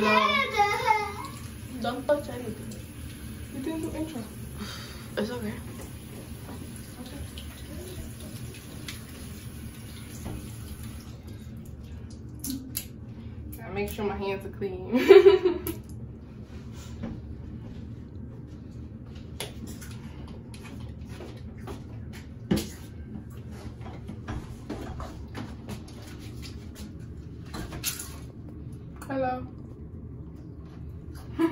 Hello. Don't touch anything. You didn't do intro. It's okay. okay. I make sure my hands are clean. Hello.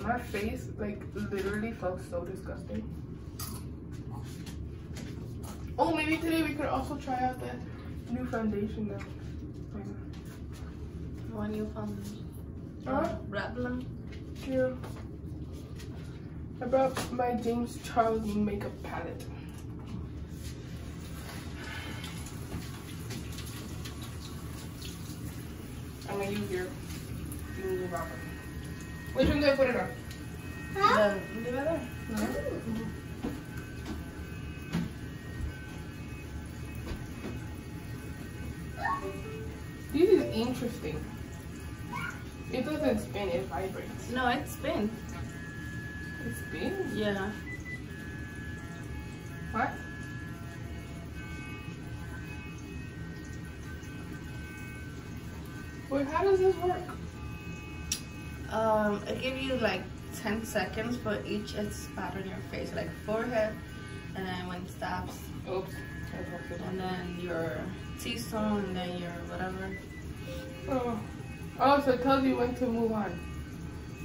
My face, like, literally felt so disgusting. Oh, maybe today we could also try out that new foundation though. One new found. Huh? Revlon. Yeah. I brought my James Charles makeup palette. I'm gonna use your Lulu Robin. Which one do I put it on? The, the better. Mm-hmm. This is interesting. It doesn't spin, it vibrates. No, it's been. It spins? Yeah. What? Wait, how does this work? Um, it give you like 10 seconds for each spot on your face, like forehead, and then when it stops, Oops. and then your T-zone, and then your whatever. Oh. oh, so it tells you when to move on.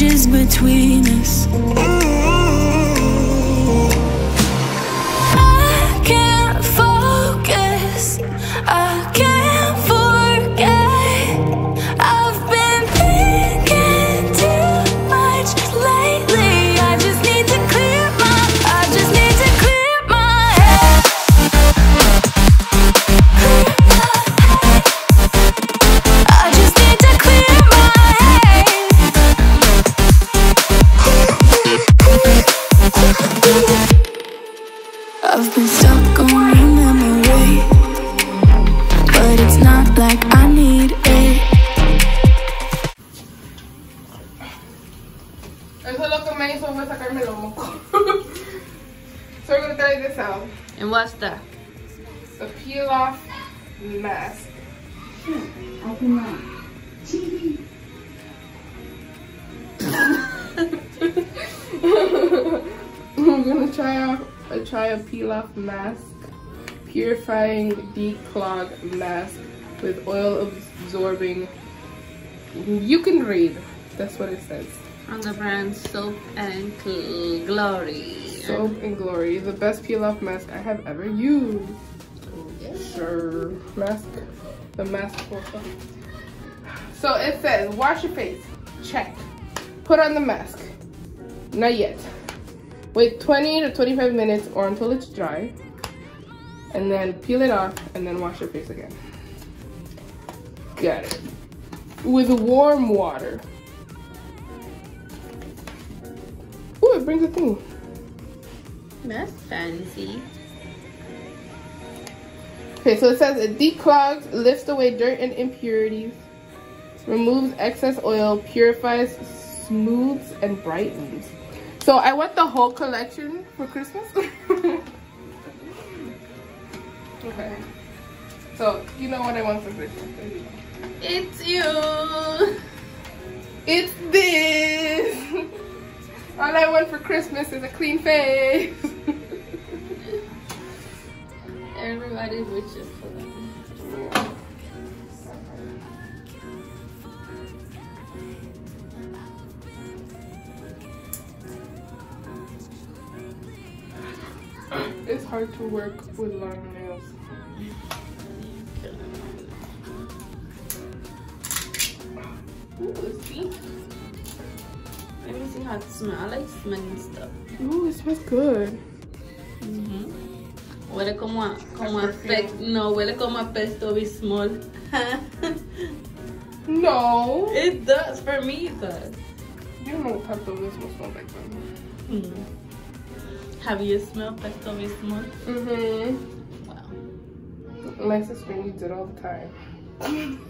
bridges between us. We're gonna try this out. And what's that? The peel off mask. I'm gonna try out uh, try a peel off mask, purifying declog mask with oil absorbing. You can read. That's what it says. From the brand Soap and Glory. Soap and Glory, the best peel off mask I have ever used. Sure. Mask. The mask. So it says, wash your face. Check. Put on the mask. Not yet. Wait 20 to 25 minutes or until it's dry. And then peel it off and then wash your face again. Got it. With warm water. It brings a thing. That's fancy. Okay, so it says it declogs, lifts away dirt and impurities, removes excess oil, purifies, smooths, and brightens. So I want the whole collection for Christmas. okay. So you know what I want for Christmas. There you go. It's you. It's this. All I want for Christmas is a clean face. Everybody wishes for that. It's hard to work with long nails. Ooh, see? Let me see how it smells. I like smelling stuff. Ooh, it smells good. Mm -hmm. Huele como a, como a perfume. pe- no, huele como a pesto bismol. No. it does, for me it does. You don't know what Pepto Bismol smells like, man. Hmm. Have you smelled pesto bismol? Mm-hmm. Wow. My sister needs it all the time.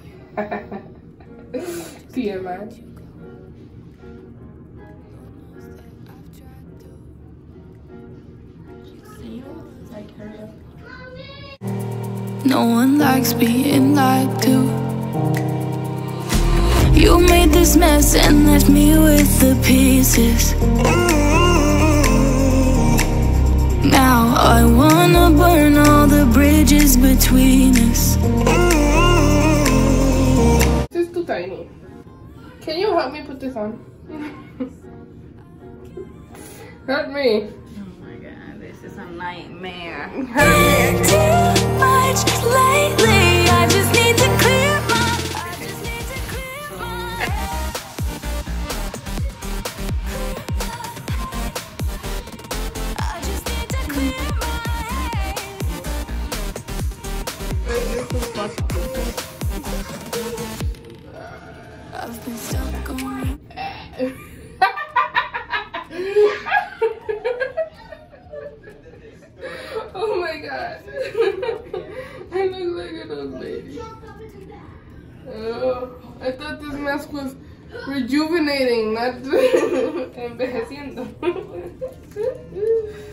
TMI. Like hurry up. No one likes being lied to. You made this mess and left me with the pieces. Now I wanna burn all the bridges between us. This is too tiny. Can you help me put this on? help me. Nightmare. This was rejuvenating, not envejeciendo.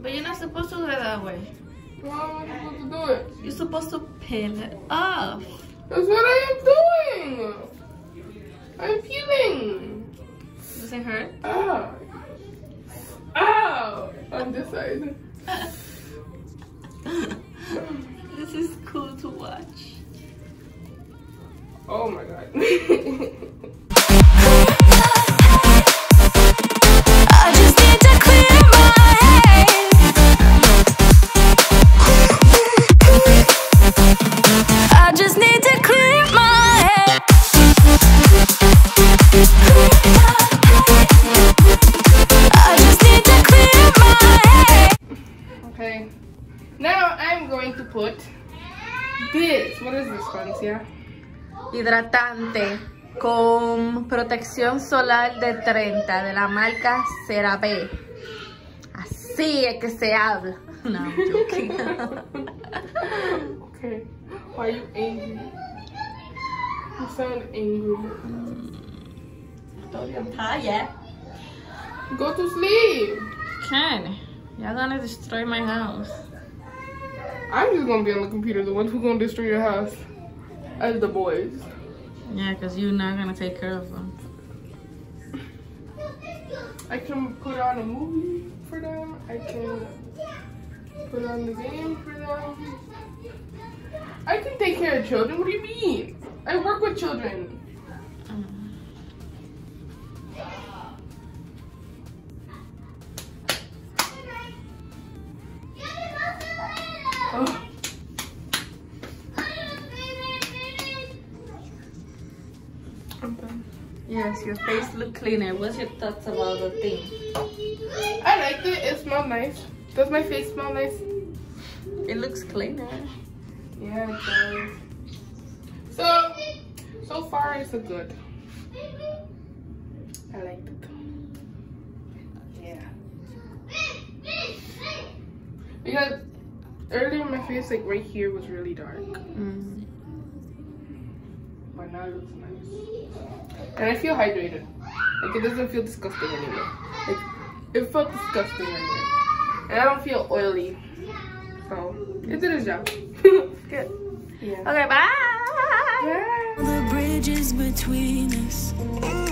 But you're not supposed to do it that way. How am I supposed to do it? You're supposed to peel it off. That's what I am doing. I'm peeling. Does it hurt? Ow. Ow. On this side. this is cool to watch. Oh my god. Hidratante con protección solar de 30 de la marca CeraVe. Así es que se habla. No, I'm joking. okay. Why are you angry? You sound angry. I'm tired. Go to sleep. Ken, you're gonna destroy my house. I'm just gonna be on the computer, the ones who gonna destroy your house. As the boys. Yeah, because you're not gonna take care of them. I can put on a movie for them. I can put on the game for them. I can take care of children. What do you mean? I work with children. I'm. Yes, your face look cleaner. What's your thoughts about the thing? I liked it. It smelled nice. Does my face smell nice? It looks cleaner. Yeah, it does. So, so far it's a good. I liked it. Yeah. Because earlier my face, like right here, was really dark. Mm. But now it looks nice. And I feel hydrated. Like it doesn't feel disgusting anymore. Like it felt disgusting earlier. And I don't feel oily. So it did its job. Good. yeah. Okay, bye. Yeah. The bridges between us.